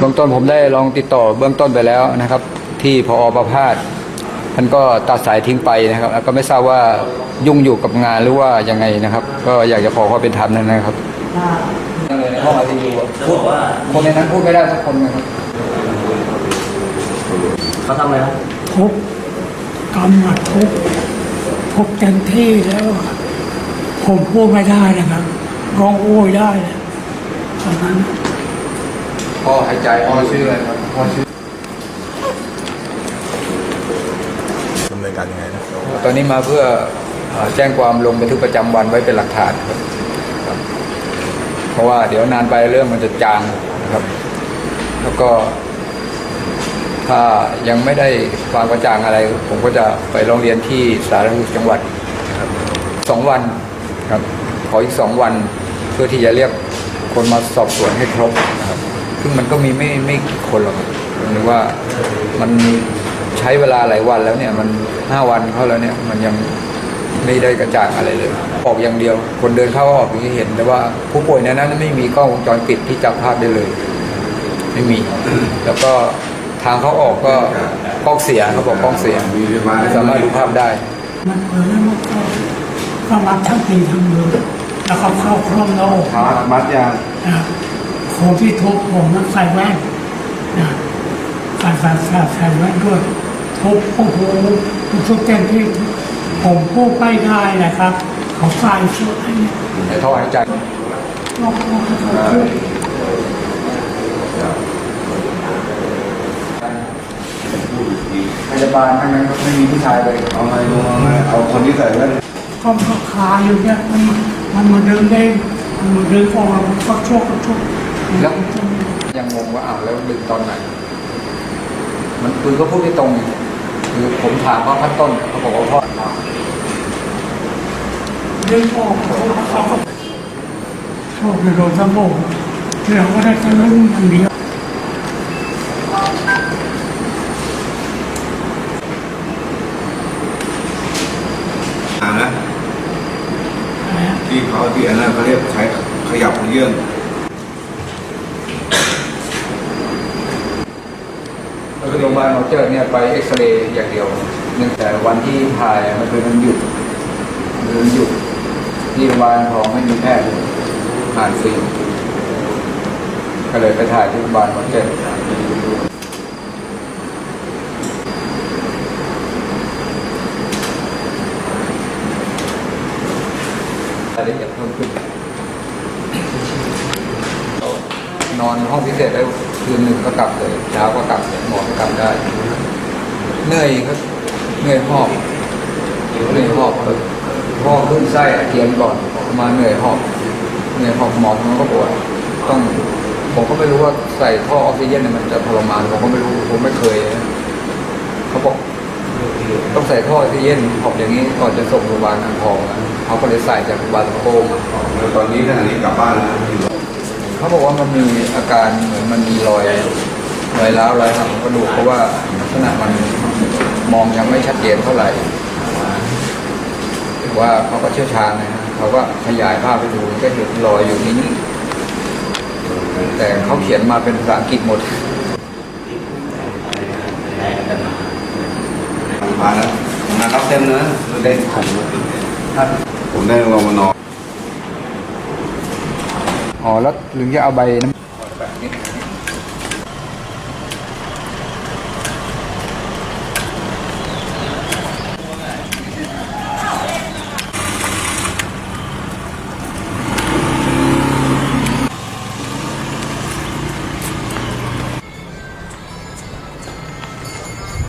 เบื้องต้นผมได้ลองติดต่อเบื้องต้นไปแล้วนะครับ ที่พอประพาสท่านก็ตัดสายทิ้งไปนะครับแล้วก็ไม่ทราบว่ายุ่งอยู่กับงานหรือว่ายังไงนะครับ ก็อยากจะขอความเป็นธรรมนั่นนะครับในห้องไอซียูพูดว่าคนในนั้นพูดไม่ได้สักคนนะครับเขาทำอะไรครับทุบกำหนัดทุบทุบเต็มที่แล้วอะผมพูดไม่ได้นะครับร้องโอ้ยได้เลยตอนนั้น พ่อหายใจพ่อชื่ออะไรครับพ่อชื่อดำเนินการยังไงนะตอนนี้มาเพื่อเอ่อแจ้งความลงบันทึกประจำวันไว้เป็นหลักฐานครับครับเพราะว่าเดี๋ยวนานไปเรื่องมันจะจางนะครับ แล้วก็ ถ้ายังไม่ได้ความกระจ่างอะไร ผมก็จะไปร้องเรียนที่สาธารณสุขจังหวัดนะครับสองวันครับ ขออีกสองวัน เพื่อที่จะเรียกคนมาสอบสวนให้ครบนะครับ ซึ่งมันก็มีไม่ไม่กี่คนหรอกครับหรือว่ามันใช้เวลาหลายวันแล้วเนี่ยมันห้าวันเข้าแล้วเนี่ยมันยังไม่ได้กระจ่างอะไรเลย ออกอย่างเดียว คนเดินเข้าออกอย่างที่เห็น แต่ว่าผู้ป่วยในนั้นไม่มีกล้องวงจรปิดที่จับภาพได้เลย ไม่มี แล้วก็ทางเขาออกก็กล้องเสียเขาบอกกล้องเสียไม่สามารถดูภาพได้ มันเปิดแล้วมันก็ก็มัดทั้งปีทั้งมือแล้วก็เข้าคร่อมโลกมัดยางนะ คนที่ทุบผมนั้นใส่แว่นนะใส่ใส่ใส่ใส่แว่นด้วยทุบโอ้โหทุบเต็มที่ผมพูดไม่ได้นะครับเขาใส่ชุดให้เนี่ยในท่อหายใจลอกลอกให้เขาพูดพยาบาลทั้งนั้นก็ไม่มีผู้ชายเลยเอาไงลงเอาไงเอาคนที่ใส่แว่นก็มันขาอยู่เนี่ยมันมันมาดึงได้มันมาดึงออกแล้วมันก็ชกก็ชก แล้วยังงงว่าอ้าวแล้วดึงตอนไหน มันคือก็พูดไม่ตรงคือผมถามเขาขั้นต้นเขาบอกว่าพ่อดึงออกเขาเขาก็โชคไปโดนสมองเราก็ได้แค่นั้นอย่างเดียวนะที่เขาที่อันนั้นเขาเรียกใช้ขยับขยื่น โรงพยาบาลหมอเจอเนี่ยไปเอ็กซเรย์อย่างเดียวเนื่องแต่วันที่ถ่ายมันเป็นวันหยุดมันหยุดที่โรงพยาบาลของไม่มีแพทย์อ่านฟรีก็เลยไปถ่ายที่โรงพยาบาลหมอเจรายละเอียดเพิ่มขึ้นนอนห้องพิเศษได้ คืนหนึ่งก็กลับเลยเช้าก็กลับหมอก็กลับได้เหนื่อยครับเหนื่อยหอบเหนื่อยหอบครับพ่อขึ้นไส้อาเจียนก่อนมาเหนื่อยหอบเหนื่อยหอบหมอมันก็ปวดต้องผมก็ไม่รู้ว่าใส่ท่อออกซิเจนเนี่ยมันจะทรมานผมก็ไม่รู้ผมไม่เคยเขาบอกต้องใส่ท่อออกซิเจนหอบอย่างนี้ก่อนจะส่งโรงพยาบาลอ่างทองเขาก็เลยใส่จากโรงพยาบาลโกมตอนนี้ขณะนี้กลับบ้านแล้ว เขาบอกว่ามันมีอาการเหมือนมันมีรอยรอยร้าวรอยหักของกระดูกเพราะว่าลักษณะมันมองยังไม่ชัดเจนเท่าไหร่ถือว่าเขาก็เชี่ยวชาญนะเขาก็ขยายภาพไปดูก็เห็นรอยอยู่นิดนึงแต่เขาเขียนมาเป็นภาษาอังกฤษหมดมาแล้วมาครับเต็มเลยเล่นผมท่านผมได้รางวัลนอน อ๋อแล้วถึงจะเอาใบน้ำ